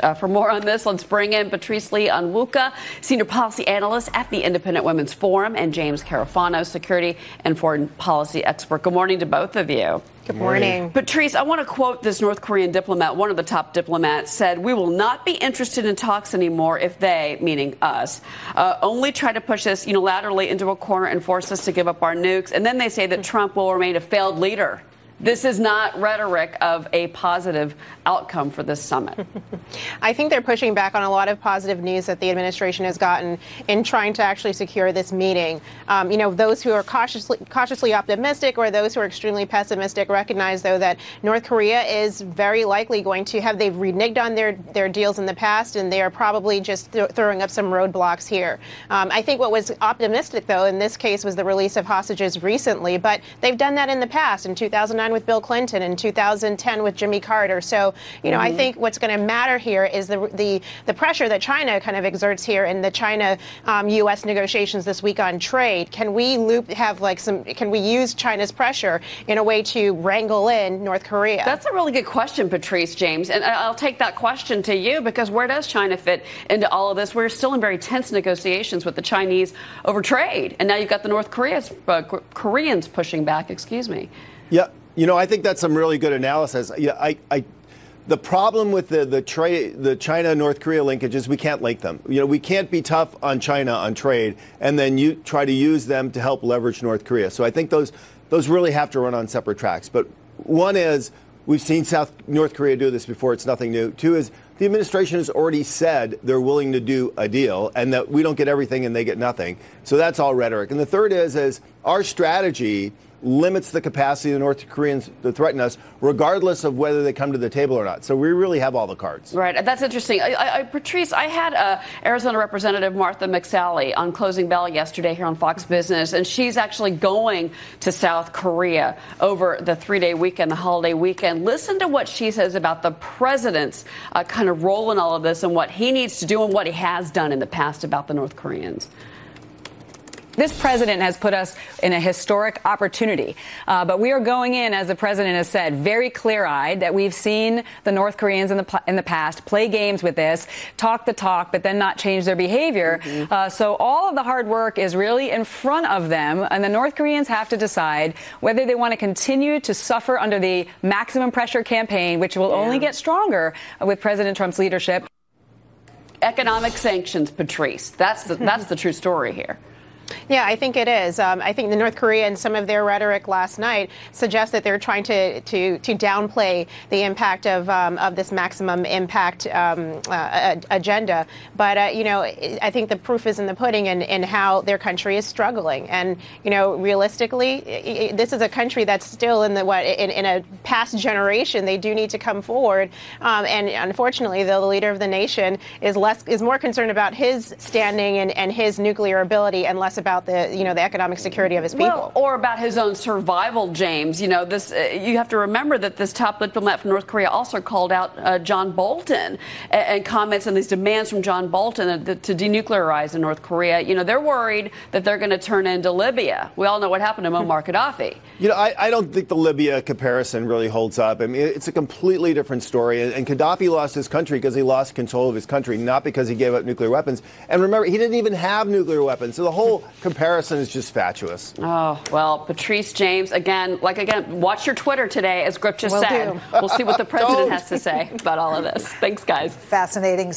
Uh, for more on this, let's bring in Patrice Lee Onwuka, Senior Policy Analyst at the Independent Women's Forum, and James Carafano, Security and Foreign Policy Expert. Good morning to both of you. Good morning. Patrice, I want to quote this North Korean diplomat. One of the top diplomats said, We will not be interested in talks anymore if they, meaning us, uh, only try to push us unilaterally into a corner and force us to give up our nukes. And then they say that Trump will remain a failed leader. This is not rhetoric of a positive outcome for this summit. I think they're pushing back on a lot of positive news that the administration has gotten in trying to actually secure this meeting. Um, you know, those who are cautiously cautiously optimistic or those who are extremely pessimistic recognize, though, that North Korea is very likely going to have they've reneged on their their deals in the past, and they are probably just th- throwing up some roadblocks here. Um, I think what was optimistic, though, in this case, was the release of hostages recently, but they've done that in the past in 2009 with Bill Clinton, in 2010 with Jimmy Carter. So, you know, mm-hmm. I think what's going to matter here is the, the, the pressure that China kind of exerts here in the China um, U.S. negotiations this week on trade. Can we loop have like some? Can we use China's pressure in a way to wrangle in North Korea? That's a really good question, Patrice James, and I'll take that question to you because where does China fit into all of this? We're still in very tense negotiations with the Chinese over trade, and now you've got the North Koreans, uh, Koreans pushing back. Excuse me. Yeah, you know, I think that's some really good analysis. Yeah, I, I the problem with the the trade, the China North Korea linkage is we can't link them. You know, we can't be tough on China on trade and then you try to use them to help leverage North Korea. So I think those those really have to run on separate tracks. But one is we've seen South North Korea do this before; it's nothing new. Two is the administration has already said they're willing to do a deal and that we don't get everything and they get nothing. So that's all rhetoric. And the third is is our strategy limits the capacity of the North Koreans to threaten us, regardless of whether they come to the table or not. So we really have all the cards. Right. That's interesting. I, I, Patrice, I had uh, Arizona Representative Martha McSally on Closing Bell yesterday here on Fox Business, and she's actually going to South Korea over the three day weekend, the holiday weekend. Listen to what she says about the president's uh, kind role in all of this and what he needs to do and what he has done in the past about the North Koreans. This president has put us in a historic opportunity. Uh, but we are going in, as the president has said, very clear eyed that we've seen the North Koreans in the, in the past play games with this, talk the talk, but then not change their behavior. Mm-hmm. Uh, so all of the hard work is really in front of them. And the North Koreans have to decide whether they want to continue to suffer under the maximum pressure campaign, which will yeah. only get stronger with President Trump's leadership. Economic sanctions, Patrice. That's the, that's the true story here. Yeah, I think it is. Um, I think the North Korea and some of their rhetoric last night suggests that they're trying to to, to downplay the impact of um, of this maximum impact um, uh, agenda. But uh, you know, I think the proof is in the pudding in, in how their country is struggling. And you know, realistically, this is a country that's still in the what in, in a past generation. They do need to come forward. Um, and unfortunately, the leader of the nation is less is more concerned about his standing and, and his nuclear ability and less about the you know the economic security of his people. Well, or about his own survival, James. You know, this uh, you have to remember that this top diplomat from North Korea also called out uh, John Bolton and, and, comments on these demands from John Bolton to, to denuclearize in North Korea. You know, they're worried that they're going to turn into Libya. We all know what happened to Muammar Gaddafi. You know, I, I don't think the Libya comparison really holds up. I mean, it's a completely different story. And, and Gaddafi lost his country because he lost control of his country, not because he gave up nuclear weapons. And remember, he didn't even have nuclear weapons. So the whole comparison is just fatuous. Oh, well, Patrice James, again, like again, watch your Twitter today, as Grip just we'll said. Do. We'll see what the president has to say about all of this. Thanks, guys. Fascinating.